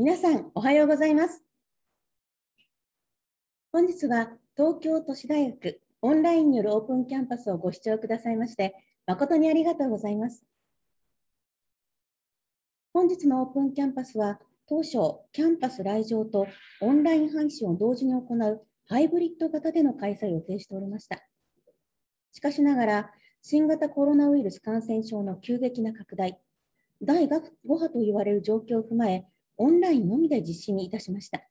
皆さん、おはようございます。本日は東京都市大学オンラインによるオープンキャンパスをご視聴くださいまして、誠にありがとうございます。本日のオープンキャンパスは、当初、キャンパス来場とオンライン配信を同時に行うハイブリッド型での開催を予定しておりました。しかしながら、新型コロナウイルス感染症の急激な拡大、第5波と言われる状況を踏まえ、オンラインのみで実施にいたしました。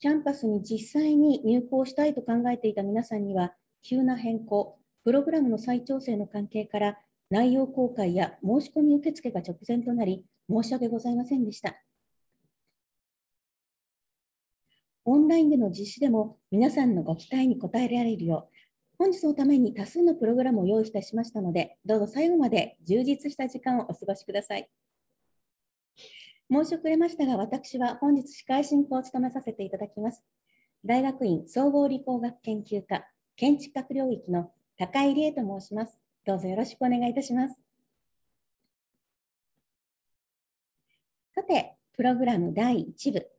キャンパスに実際に入校したいと考えていた皆さんには、急な変更、プログラムの再調整の関係から、内容公開や申し込み受付が直前となり、申し訳ございませんでした。オンラインでの実施でも皆さんのご期待に応えられるよう、本日のために多数のプログラムを用意いたしましたので、どうぞ最後まで充実した時間をお過ごしください。申し遅れましたが、私は本日司会進行を務めさせていただきます。大学院総合理工学研究科建築学領域の高井理恵と申します。どうぞよろしくお願いいたします。さて、プログラム第1部、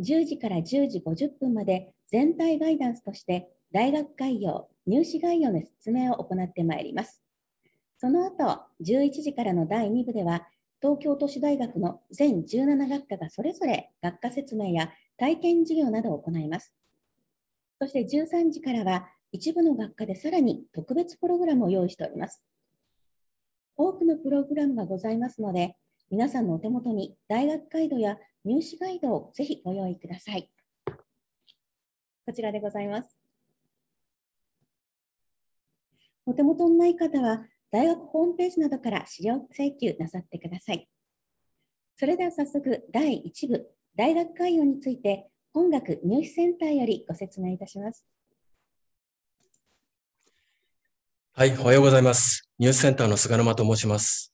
10時から10時50分まで全体ガイダンスとして大学概要、入試概要の説明を行ってまいります。その後、11時からの第2部では、東京都市大学の全17学科がそれぞれ学科説明や体験授業などを行います。そして13時からは一部の学科でさらに特別プログラムを用意しております。多くのプログラムがございますので、皆さんのお手元に大学ガイドや入試ガイドをぜひご用意ください。こちらでございます。お手元のない方は大学ホームページなどから資料請求なさってください。それでは早速、第1部、大学概要について、本学入試センターよりご説明いたします。はい、おはようございます。ニュースセンターの菅沼と申します。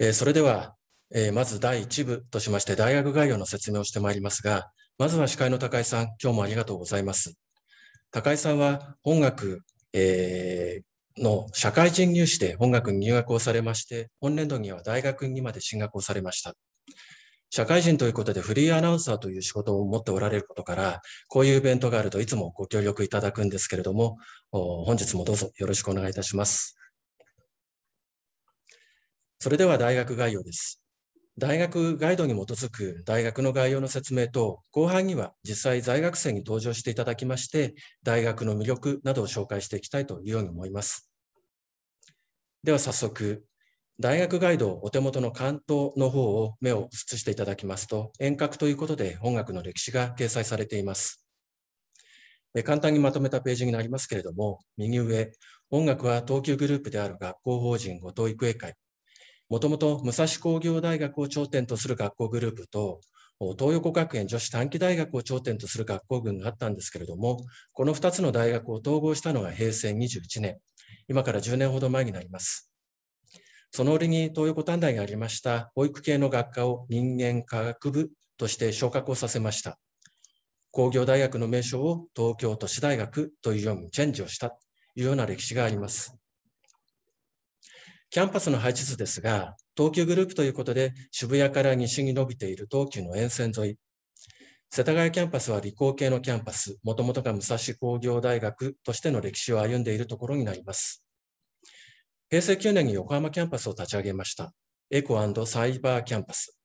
えー、それでは、えー、まず第1部としまして大学概要の説明をしてまいりますが、まずは司会の高井さん、今日もありがとうございます。高井さんは本学えー、の社会人入試で本学に入学をされまして、本年度には大学にまで進学をされました。社会人ということでフリーアナウンサーという仕事を持っておられることから、こういうイベントがあるといつもご協力いただくんですけれども、本日もどうぞよろしくお願いいたします。それでは大学概要です。大学ガイドに基づく大学の概要の説明と、後半には実際在学生に登場していただきまして、大学の魅力などを紹介していきたいというように思います。では早速、大学ガイドお手元の関東の方を目を移していただきますと、遠隔ということで本学の歴史が掲載されています。簡単にまとめたページになりますけれども、右上、音楽は東急グループである学校法人後藤育英会、もともと武蔵工業大学を頂点とする学校グループと、東横学園女子短期大学を頂点とする学校群があったんですけれども、この2つの大学を統合したのが平成21年、今から10年ほど前になります。その折に東横短大がありました保育系の学科を人間科学部として昇格をさせました。工業大学の名称を東京都市大学というようにチェンジをしたというような歴史があります。キャンパスの配置図ですが、東急グループということで、渋谷から西に伸びている東急の沿線沿い、世田谷キャンパスは理工系のキャンパス、もともとが武蔵工業大学としての歴史を歩んでいるところになります。平成9年に横浜キャンパスを立ち上げました。エコサイバーキャンパス。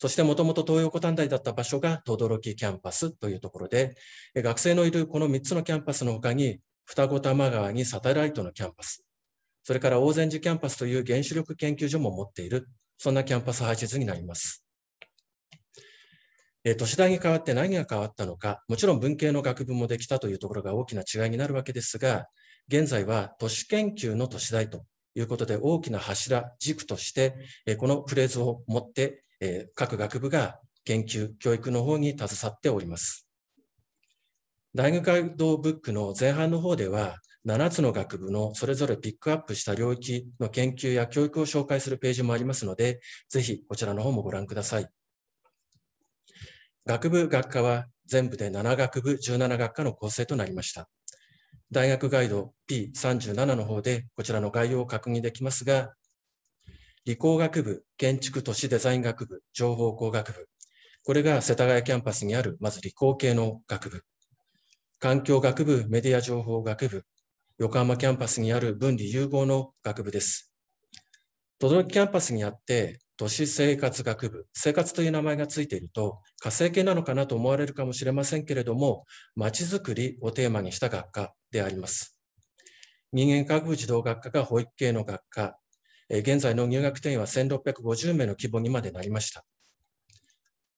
そしてもともと東横短大だった場所が等々力キャンパスというところで、学生のいるこの3つのキャンパスの他に、二子玉川にサテライトのキャンパス、それから王禅寺キャンパスという原子力研究所も持っている、そんなキャンパス配置図になります。え都市大に変わって何が変わったのか、もちろん文系の学部もできたというところが大きな違いになるわけですが、現在は都市研究の都市大ということで大きな柱、軸として、えこのフレーズを持ってえ各学部が研究、教育の方に携わっております。大学ガイドブックの前半の方では、7つの学部のそれぞれピックアップした領域の研究や教育を紹介するページもありますので、ぜひこちらの方もご覧ください。学部学科は全部で7学部17学科の構成となりました。大学ガイド P37 の方でこちらの概要を確認できますが、理工学部、建築都市デザイン学部、情報工学部。これが世田谷キャンパスにある、まず理工系の学部。環境学部、メディア情報学部。横浜キャンパスにある文理融合の学部です。轟キャンパスにあって、都市生活学部、生活という名前がついていると、火星系なのかなと思われるかもしれませんけれども、まちづくりをテーマにした学科であります。人間科学児童学科が保育系の学科、現在の入学定員は1650名の規模にまでなりました。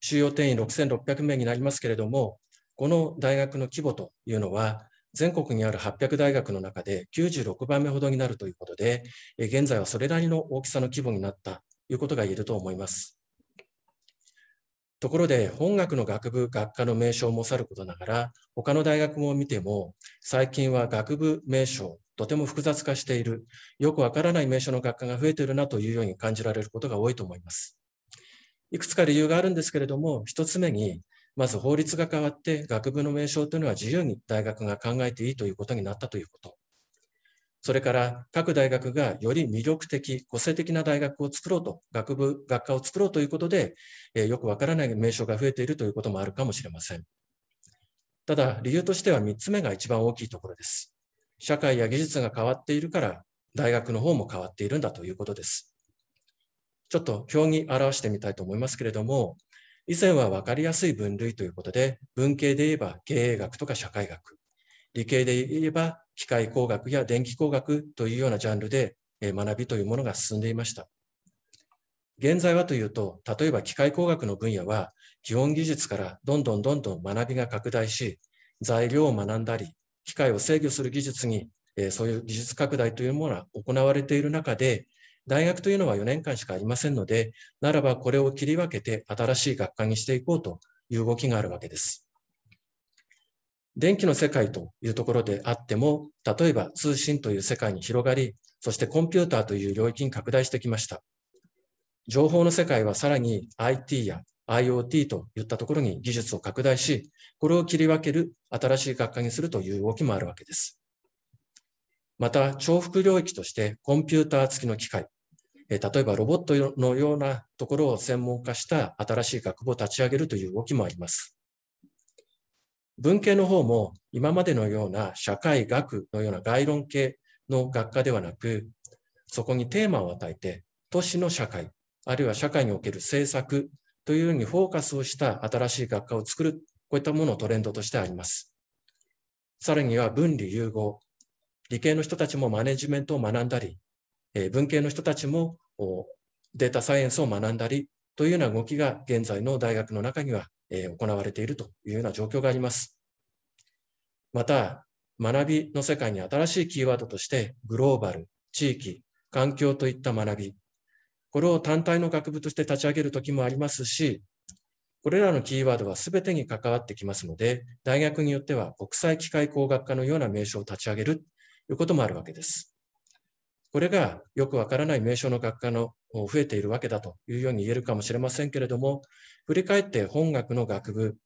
収容定員6600名になりますけれども、この大学の規模というのは、全国にある800大学の中で96番目ほどになるということで、現在はそれなりの大きさの規模になったということが言えると思います。ところで、本学の学部、学科の名称もさることながら、他の大学も見ても、最近は学部名称、とても複雑化している、よくわからない名称の学科が増えているなというように感じられることが多いと思います。いくつか理由があるんですけれども、一つ目に、まず法律が変わって学部の名称というのは自由に大学が考えていいということになったということ。それから各大学がより魅力的、個性的な大学を作ろうと、学部、学科を作ろうということで、えー、よくわからない名称が増えているということもあるかもしれません。ただ、理由としては3つ目が一番大きいところです。社会や技術が変わっているから、大学の方も変わっているんだということです。ちょっと表に表してみたいと思いますけれども、以前は分かりやすい分類ということで、文系で言えば経営学とか社会学、理系で言えば機械工学や電気工学というようなジャンルで学びというものが進んでいました。現在はというと、例えば機械工学の分野は、基本技術からどんどんどんどん学びが拡大し、材料を学んだり、機械を制御する技術に、そういう技術拡大というものが行われている中で、大学というのは4年間しかありませんので、ならばこれを切り分けて新しい学科にしていこうという動きがあるわけです。電気の世界というところであっても、例えば通信という世界に広がり、そしてコンピューターという領域に拡大してきました。情報の世界はさらに IT や IoT といったところに技術を拡大し、これを切り分ける新しい学科にするという動きもあるわけです。また、重複領域としてコンピューター付きの機械、例えばロボットのようなところを専門化した新しい学部を立ち上げるという動きもあります。文系の方も今までのような社会学のような概論系の学科ではなく、そこにテーマを与えて、都市の社会、あるいは社会における政策というようにフォーカスをした新しい学科を作る、こういったものをトレンドとしてあります。さらには分離融合、理系の人たちもマネジメントを学んだり、文系の人たちもデータサイエンスを学んだりというような動きが現在の大学の中には、え行われているというような状況があります。また、学びの世界に新しいキーワードとして、グローバル、地域、環境といった学び、これを単体の学部として立ち上げるときもありますし、これらのキーワードは全てに関わってきますので、大学によっては国際機械工学科のような名称を立ち上げるということもあるわけです。これがよくわからない名称の学科の増えているわけだというように言えるかもしれませんけれども、振り返って本学の学部、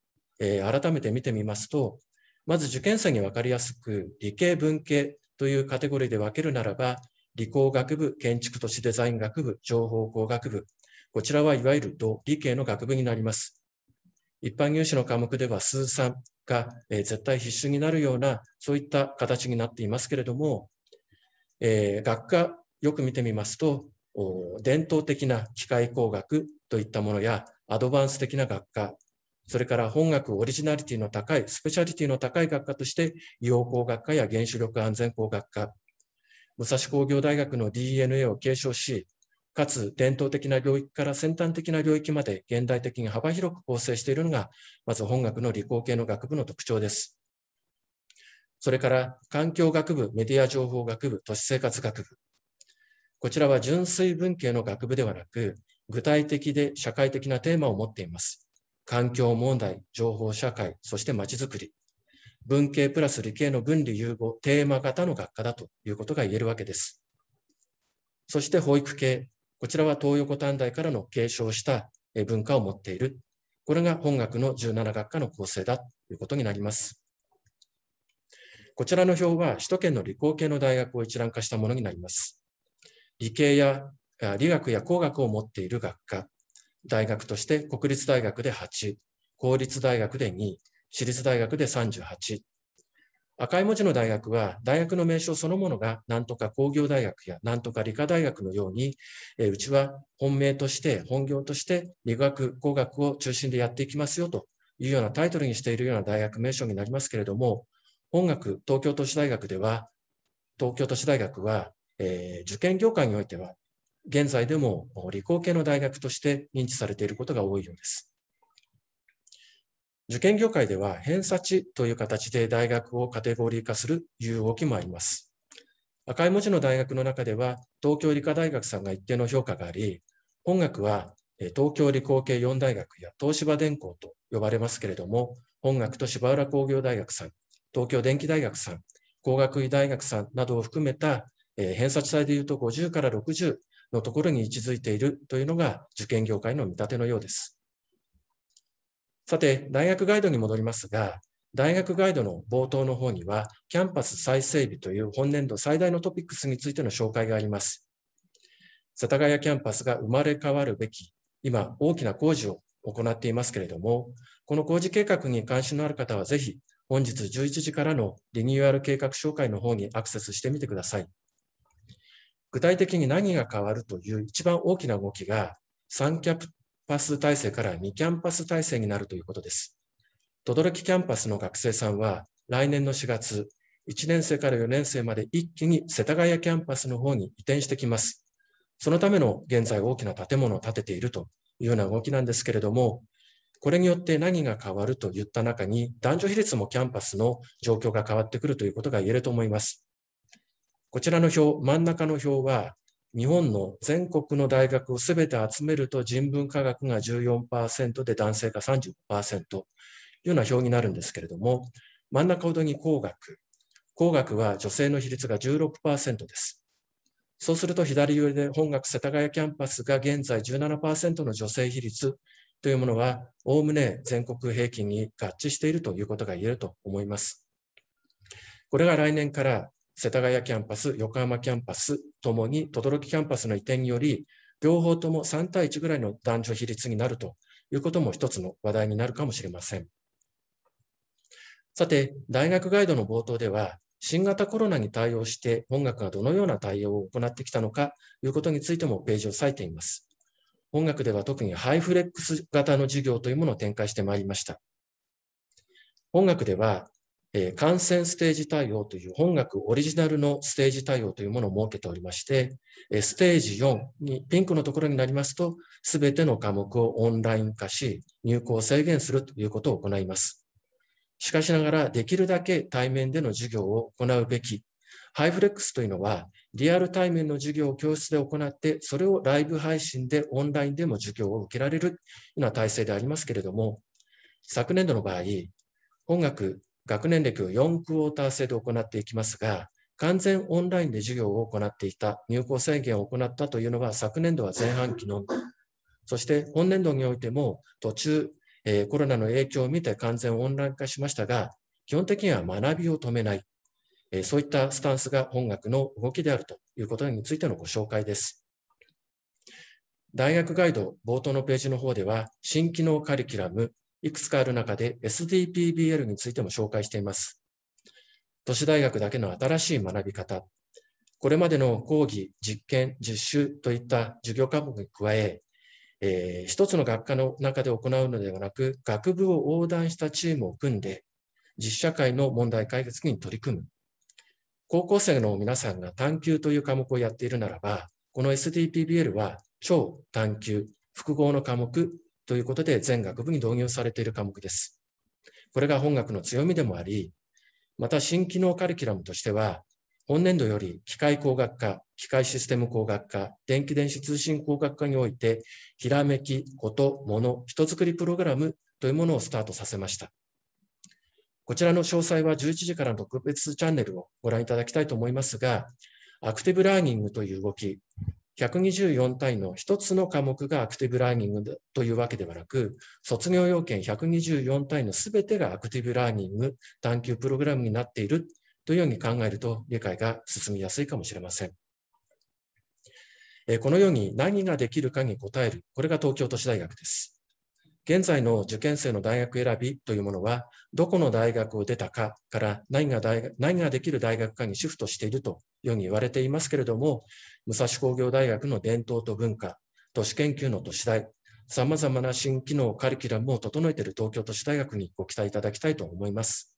えー、改めて見てみますと、まず受験生に分かりやすく理系文系というカテゴリーで分けるならば、理工学部、建築都市デザイン学部、情報工学部、こちらはいわゆる同理系の学部になります。一般入試の科目では数3が、えー、絶対必須になるような、そういった形になっていますけれども、えー、学科よく見てみますと、伝統的な機械工学といったものや、アドバンス的な学科、それから本学オリジナリティの高い、スペシャリティの高い学科として、硫黄工学科や原子力安全工学科、武蔵工業大学の DNA を継承し、かつ伝統的な領域から先端的な領域まで現代的に幅広く構成しているのが、まず本学の理工系の学部の特徴です。それから環境学部、メディア情報学部、都市生活学部。こちらは純粋文系の学部ではなく、具体的で社会的なテーマを持っています。環境問題、情報社会、そしてまちづくり。文系プラス理系の分離融合、テーマ型の学科だということが言えるわけです。そして保育系。こちらは東横短大からの継承した文化を持っている。これが本学の17学科の構成だということになります。こちらの表は首都圏の理工系の大学を一覧化したものになります。理系や理学や工学を持っている学科、大学として国立大学で8、公立大学で2、私立大学で38。赤い文字の大学は、大学の名称そのものが、なんとか工業大学やなんとか理科大学のように、えうちは本命として、本業として、理学、工学を中心でやっていきますよというようなタイトルにしているような大学名称になりますけれども、本学、東京都市大学では、東京都市大学は、えー、受験業界においては、現在でも理工系の大学として認知されていることが多いようです。受験業界では偏差値という形で大学をカテゴリー化するいう動きもあります。赤い文字の大学の中では東京理科大学さんが一定の評価があり、本学は東京理工系4大学や東芝電工と呼ばれますけれども、本学と芝浦工業大学さん、東京電機大学さん、工学医大学さんなどを含めた、えー、偏差値帯でいうと50から60のところに位置づいているというのが受験業界の見立てのようです。さて、大学ガイドに戻りますが、大学ガイドの冒頭の方には、キャンパス再整備という本年度最大のトピックスについての紹介があります。世田谷キャンパスが生まれ変わるべき、今、大きな工事を行っていますけれども、この工事計画に関心のある方は、ぜひ、本日11時からのリニューアル計画紹介の方にアクセスしてみてください。具体的に何が変わるという一番大きな動きが、3キャンパス体制から2キャンパス体制になるということです。等々力キャンパスの学生さんは、来年の4月、1年生から4年生まで一気に世田谷キャンパスの方に移転してきます。そのための現在大きな建物を建てているというような動きなんですけれども、これによって何が変わるといった中に、男女比率もキャンパスの状況が変わってくるということが言えると思います。こちらの表、真ん中の表は、日本の全国の大学をすべて集めると人文科学が14%で男性が35%というような表になるんですけれども、真ん中ほどに工学。工学は女性の比率が16%です。そうすると左上で本学世田谷キャンパスが現在17%の女性比率というものは、おおむね全国平均に合致しているということが言えると思います。これが来年から世田谷キャンパス、横浜キャンパスともに、等々力キャンパスの移転により、両方とも3対1ぐらいの男女比率になるということも一つの話題になるかもしれません。さて、大学ガイドの冒頭では、新型コロナに対応して本学がどのような対応を行ってきたのかということについてもページを割いています。本学では特にハイフレックス型の授業というものを展開してまいりました。本学では、えー、感染ステージ対応という本学オリジナルのステージ対応というものを設けておりまして、えステージ4にピンクのところになりますと、すべての科目をオンライン化し、入校を制限するということを行います。しかしながら、できるだけ対面での授業を行うべき。ハイフレックスというのは、リアル対面の授業を教室で行って、それをライブ配信でオンラインでも授業を受けられるような体制でありますけれども、昨年度の場合、本学学年歴を4クォーター制で行っていきますが、完全オンラインで授業を行っていた、入校制限を行ったというのは昨年度は前半期の。そして本年度においても途中、えー、コロナの影響を見て完全オンライン化しましたが、基本的には学びを止めない、え、そういったスタンスが本学の動きであるということについてのご紹介です。大学ガイド冒頭のページの方では、新機能カリキュラム、いくつかある中で SDPBL についても紹介しています。都市大学だけの新しい学び方、これまでの講義、実験、実習といった授業科目に加え、えー、一つの学科の中で行うのではなく、学部を横断したチームを組んで、実社会の問題解決に取り組む。高校生の皆さんが探究という科目をやっているならば、この SDPBL は超探究、複合の科目ということで全学部に導入されている科目です。これが本学の強みでもあり、また新機能カリキュラムとしては、本年度より機械工学科、機械システム工学科、電気電子通信工学科において、ひらめき、こと、もの、人づくりプログラムというものをスタートさせました。こちらの詳細は11時からの特別チャンネルをご覧いただきたいと思いますが、アクティブラーニングという動き、124単位の1つの科目がアクティブラーニングというわけではなく、卒業要件124単位のすべてがアクティブラーニング探究プログラムになっているというように考えると理解が進みやすいかもしれません。このように何ができるかに答える、これが東京都市大学です。現在の受験生の大学選びというものは、どこの大学を出たかから何が大何ができる大学かにシフトしているというふうに言われていますけれども、武蔵工業大学の伝統と文化、都市研究の都市大、さまざまな新機能、カリキュラムを整えている東京都市大学にご期待いただきたいと思います。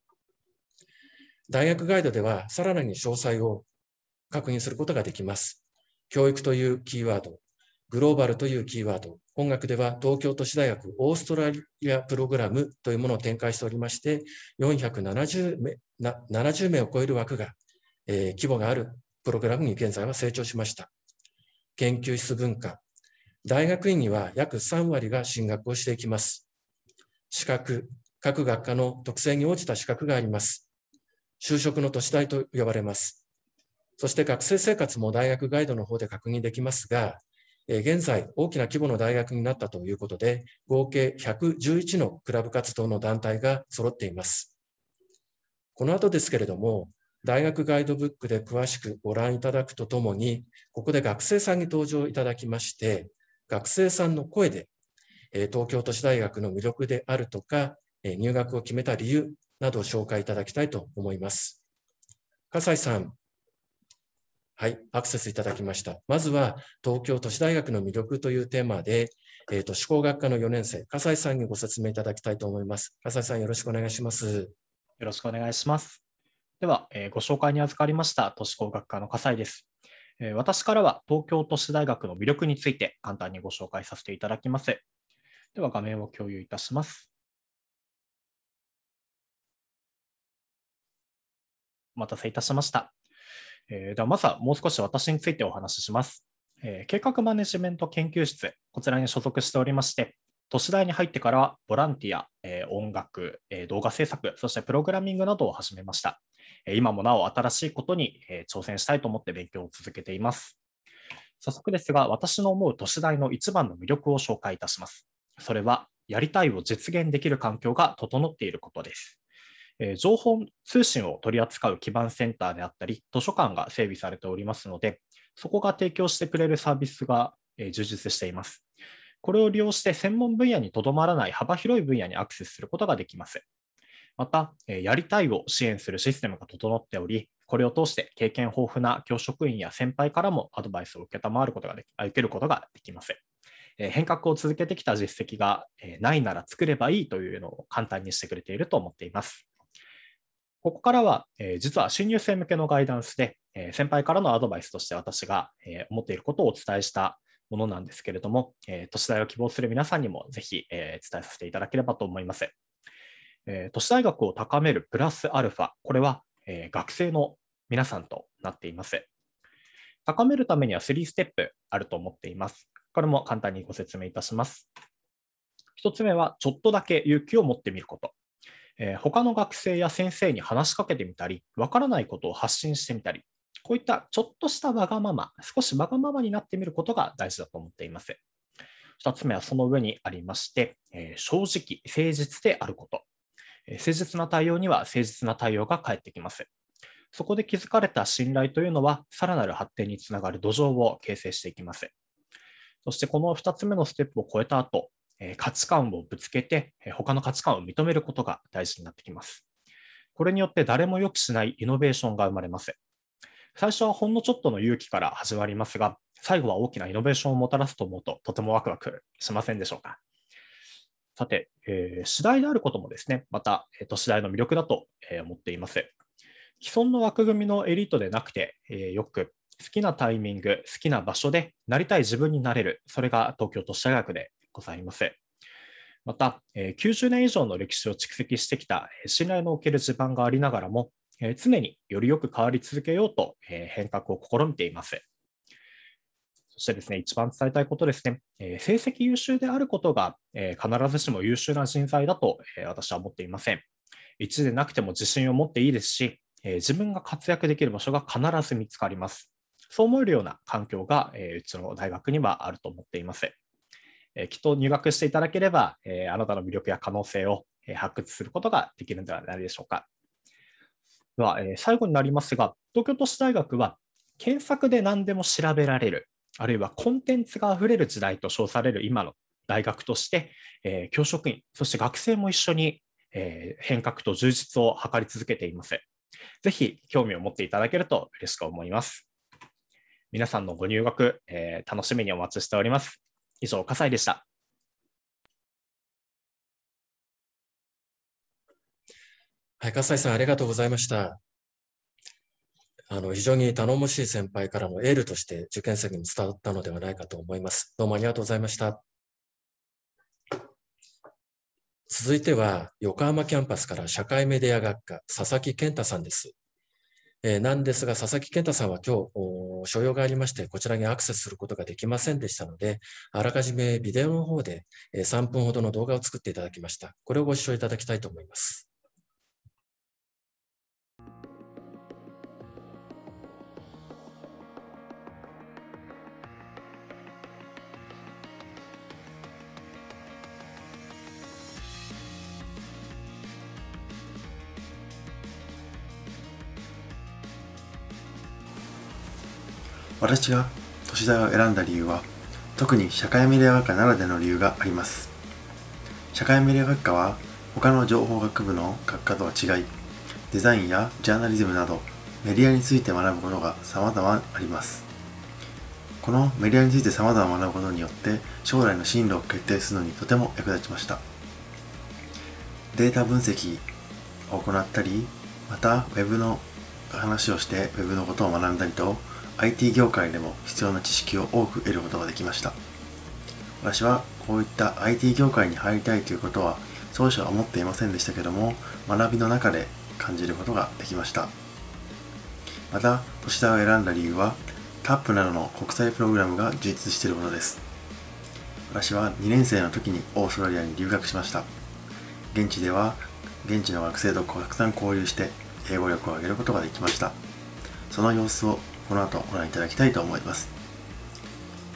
大学ガイドでは、さらに詳細を確認することができます。教育というキーワード、グローバルというキーワード、本学では東京都市大学オーストラリアプログラムというものを展開しておりまして、470名 ,70 名を超える枠が、えー、規模があるプログラムに現在は成長しました。研究室文化。大学院には約3割が進学をしていきます。資格、各学科の特性に応じた資格があります。就職の都市大と呼ばれます。そして学生生活も大学ガイドの方で確認できますが、現在、大きな規模の大学になったということで、合計111のクラブ活動の団体が揃っています。この後ですけれども、大学ガイドブックで詳しくご覧いただくとともに、ここで学生さんに登場いただきまして、学生さんの声で、東京都市大学の魅力であるとか、入学を決めた理由などを紹介いただきたいと思います。笠井さん、はい、アクセスいただきました。まずは、東京都市大学の魅力というテーマで、えーと、思考学科の4年生、笠井さんにご説明いただきたいと思います。笠井さん、よろしくお願いします。よろしくお願いします。では、えー、ご紹介に預かりました都市工学科の笠井です。えー、私からは東京都市大学の魅力について簡単にご紹介させていただきます。では、画面を共有いたします。お待たせいたしました。えー、ではまずはもう少し私についてお話しします。えー、計画マネジメント研究室、こちらに所属しておりまして、都市大に入ってからはボランティア、えー、音楽、えー、動画制作、そしてプログラミングなどを始めました。えー、今もなお新しいことに、え挑戦したいと思って勉強を続けています。早速ですが、私の思う都市大の一番の魅力を紹介いたします。それは、やりたいを実現できる環境が整っていることです。え情報通信を取り扱う基盤センターであったり、図書館が整備されておりますので、そこが提供してくれるサービスが、え充実しています。これを利用して専門分野にとどまらない幅広い分野にアクセスすることができます。また、やりたいを支援するシステムが整っており、これを通して経験豊富な教職員や先輩からもアドバイスを受けたまることができ受けることができます。変革を続けてきた実績がないなら作ればいいというのを簡単にしてくれていると思っています。ここからは、えー、実は新入生向けのガイダンスで、えー、先輩からのアドバイスとして私が、えー、思っていることをお伝えしたものなんですけれども、え、都市大を希望する皆さんにもぜひ、え、伝えさせていただければと思います。え、都市大学を高めるプラスアルファ、これは、え、学生の皆さんとなっています。高めるためには3ステップあると思っています。これも簡単にご説明いたします。1つ目は、ちょっとだけ勇気を持ってみること。えー、他の学生や先生に話しかけてみたり、わからないことを発信してみたり、こういったちょっとしたわがまま、少しわがままになってみることが大事だと思っています。2つ目はその上にありまして、えー、正直、誠実であること。誠実な対応には誠実な対応が返ってきます。そこで築かれた信頼というのは、さらなる発展につながる土壌を形成していきます。そしてこの2つ目のステップを超えた後、価値観をぶつけて、他の価値観を認めることが大事になってきます。これによって誰も予期しないイノベーションが生まれます。最初はほんのちょっとの勇気から始まりますが、最後は大きなイノベーションをもたらすと思うと、とてもワクワクしませんでしょうか。さて、えー、次第であることもですね、また、えー、と次第の魅力だと、え、思っています。既存の枠組みのエリートでなくて、えー、よく好きなタイミング、好きな場所でなりたい自分になれる、それが東京都市大学でございます。また、90年以上の歴史を蓄積してきた信頼のおける地盤がありながらも、常によりよく変わり続けようと変革を試みています。そしてですね、一番伝えたいことですね、成績優秀であることが必ずしも優秀な人材だと私は思っていません。一でなくても自信を持っていいですし、自分が活躍できる場所が必ず見つかります。そう思えるような環境がうちの大学にはあると思っています。えきっと入学していただければ、えあなたの魅力や可能性を、え発掘することができるのではないでしょうか。では、え最後になりますが、東京都市大学は検索で何でも調べられる、あるいはコンテンツがあふれる時代と称される今の大学として、え、教職員、そして学生も一緒に、え、変革と充実を図り続けています。ぜひ興味を持っていただけると嬉しく思います。皆さんのご入学、え、楽しみにお待ちしております。以上、笠井でした。はい、笠井さん、ありがとうございました。あの、非常に頼もしい先輩からのエールとして受験生にも伝わったのではないかと思います。どうもありがとうございました。続いては、横浜キャンパスから社会メディア学科、佐々木健太さんです。えー、なんですが、佐々木健太さんは今日、所要がありまして、こちらにアクセスすることができませんでしたので、あらかじめビデオの方で3分ほどの動画を作っていただきました。これをご視聴いただきたいと思います。私が都市大を選んだ理由は特に社会メディア学科ならでの理由があります。社会メディア学科は他の情報学部の学科とは違いデザインやジャーナリズムなどメディアについて学ぶことが様々あります。このメディアについて様々学ぶことによって将来の進路を決定するのにとても役立ちました。データ分析を行ったりまた Web の話をして Web のことを学んだりと IT 業界でも必要な知識を多く得ることができました。私はこういった IT 業界に入りたいということは当初は思っていませんでしたけども学びの中で感じることができました。また都市大を選んだ理由はタップなどの国際プログラムが充実していることです。私は2年生の時にオーストラリアに留学しました。現地では現地の学生とたくさん交流して英語力を上げることができました。その様子をこの後ご覧いただきたいと思います。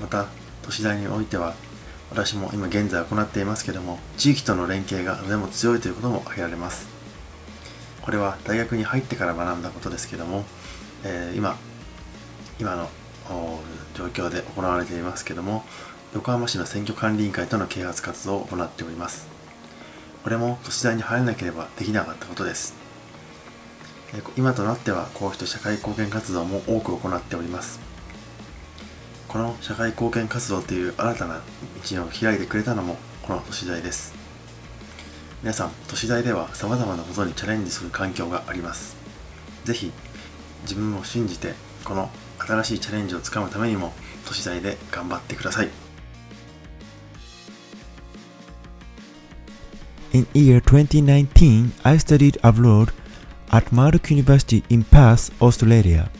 また都市大においては私も今現在行っていますけども地域との連携がとても強いということも挙げられます。これは大学に入ってから学んだことですけども、えー、今今の状況で行われていますけども横浜市の選挙管理委員会との啓発活動を行っております。これも都市大に入らなければできなかったことです。今となってはこうした社会貢献活動も多く行っております。この社会貢献活動という新たな道を開いてくれたのもこの都市大です。皆さん都市大では様々なことにチャレンジする環境があります。是非自分を信じてこの新しいチャレンジをつかむためにも都市大で頑張ってください。In year 2019, I studied abroad At Murdoch University in Perth, Australia,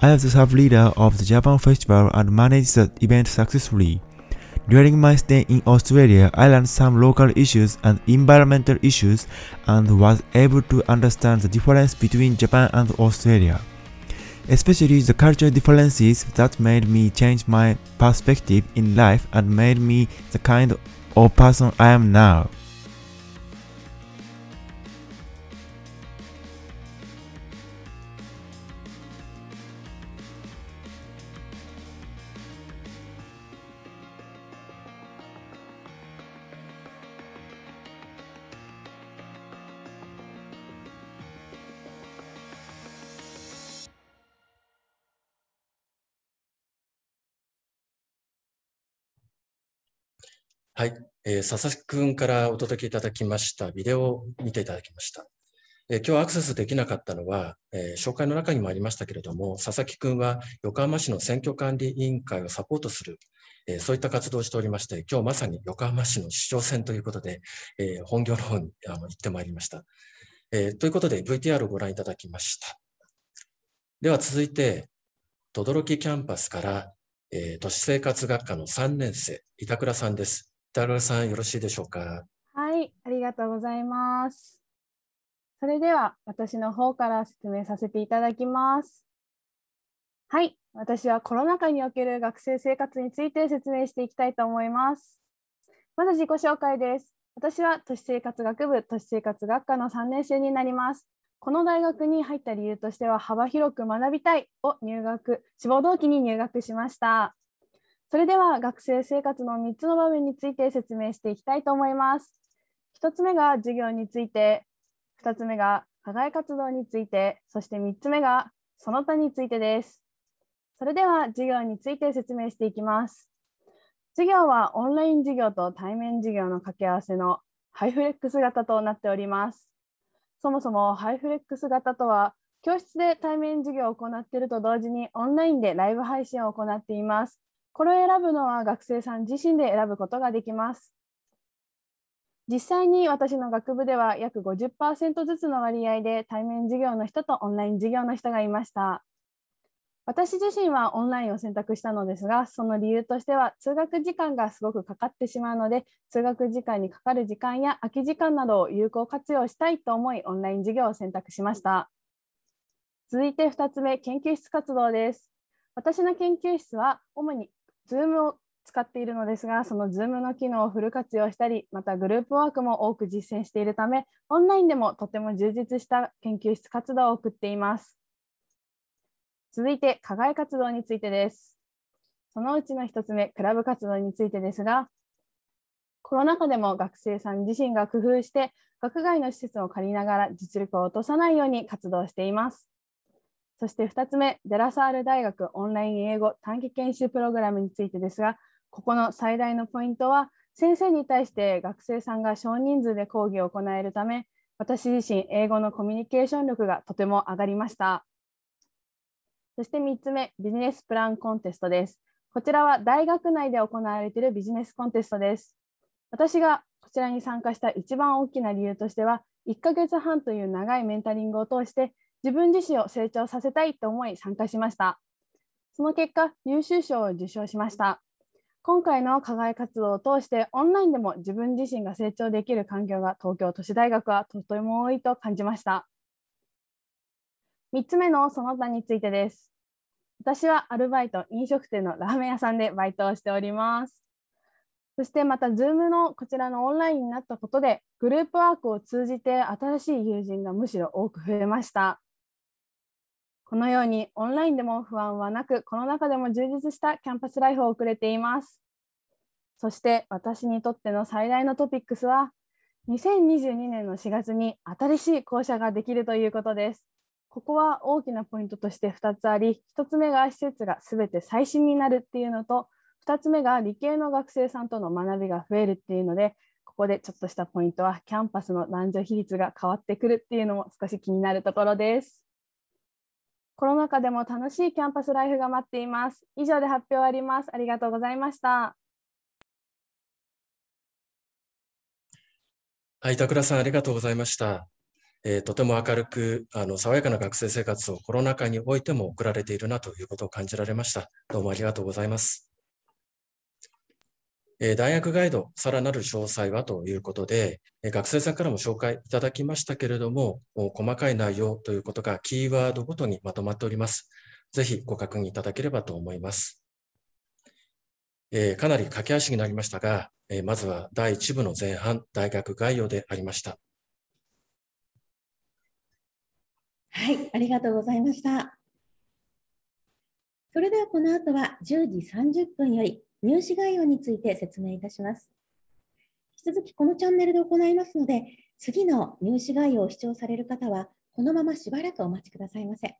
I was the sub-leader of the Japan Festival and managed the event successfully. During my stay in Australia, I learned some local issues and environmental issues and was able to understand the difference between Japan and Australia. Especially the cultural differences that made me change my perspective in life and made me the kind of person I am now. はい、えー、佐々木くんからお届けいただきましたビデオを見ていただきました。えー、今日アクセスできなかったのは、えー、紹介の中にもありましたけれども、佐々木くんは横浜市の選挙管理委員会をサポートする、えー、そういった活動をしておりまして、今日まさに横浜市の市長選ということで、えー、本業の方にあの行ってまいりました。えー。ということで VTR をご覧いただきました。では続いて、轟キャンパスから、えー、都市生活学科の3年生、板倉さんです。北川さん、よろしいでしょうか？はい、ありがとうございます。それでは、私の方から説明させていただきます。はい、私はコロナ禍における学生生活について説明していきたいと思います。まず自己紹介です。私は都市生活学部都市生活学科の3年生になります。この大学に入った理由としては幅広く学びたいを入学志望動機に入学しました。それでは学生生活の3つの場面について説明していきたいと思います。1つ目が授業について、2つ目が課外活動について、そして3つ目がその他についてです。それでは授業について説明していきます。授業はオンライン授業と対面授業の掛け合わせのハイフレックス型となっております。そもそもハイフレックス型とは、教室で対面授業を行っていると同時にオンラインでライブ配信を行っています。これを選ぶのは学生さん自身で選ぶことができます。実際に私の学部では約50%ずつの割合で対面授業の人とオンライン授業の人がいました。私自身はオンラインを選択したのですが、その理由としては通学時間がすごくかかってしまうので、通学時間にかかる時間や空き時間などを有効活用したいと思い、オンライン授業を選択しました。続いて2つ目、研究室活動です。私の研究室は主に Zoom を使っているのですが、その Zoom の機能をフル活用したり、またグループワークも多く実践しているため、オンラインでもとても充実した研究室活動を送っています。続いて、課外活動についてです。そのうちの1つ目、クラブ活動についてですが、コロナ禍でも学生さん自身が工夫して、学外の施設を借りながら実力を落とさないように活動しています。そして2つ目、デラサール大学オンライン英語短期研修プログラムについてですが、ここの最大のポイントは、先生に対して学生さんが少人数で講義を行えるため、私自身、英語のコミュニケーション力がとても上がりました。そして3つ目、ビジネスプランコンテストです。こちらは大学内で行われているビジネスコンテストです。私がこちらに参加した一番大きな理由としては、1ヶ月半という長いメンタリングを通して、自分自身を成長させたいと思い参加しました。その結果、優秀賞を受賞しました。今回の課外活動を通してオンラインでも自分自身が成長できる環境が東京都市大学はとても多いと感じました。3つ目のその他についてです。私はアルバイト、飲食店のラーメン屋さんでバイトをしております。そしてまた、Zoom のこちらのオンラインになったことで、グループワークを通じて新しい友人がむしろ多く増えました。このようにオンラインでも不安はなく、この中でも充実したキャンパスライフを送れています。そして私にとっての最大のトピックスは、2022年の4月に新しい校舎ができるということです。ここは大きなポイントとして2つあり、1つ目が施設が全て最新になるっていうのと、2つ目が理系の学生さんとの学びが増えるっていうので、ここでちょっとしたポイントは、キャンパスの男女比率が変わってくるっていうのも少し気になるところです。コロナ禍でも楽しいキャンパスライフが待っています。以上で発表終わります。ありがとうございました。はい、板倉さん、ありがとうございました。えー、とても明るく、あの爽やかな学生生活をコロナ禍においても送られているなということを感じられました。どうもありがとうございます。大学ガイド、さらなる詳細はということで、学生さんからも紹介いただきましたけれども、細かい内容ということがキーワードごとにまとまっております。ぜひご確認いただければと思います。かなり駆け足になりましたが、まずは第1部の前半、大学概要でありました。はい、ありがとうございました。それではこの後は10時30分より入試概要について説明いたします。引き続きこのチャンネルで行いますので、次の入試概要を視聴される方は、このまましばらくお待ちくださいませ。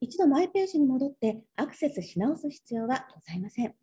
一度マイページに戻ってアクセスし直す必要はございません。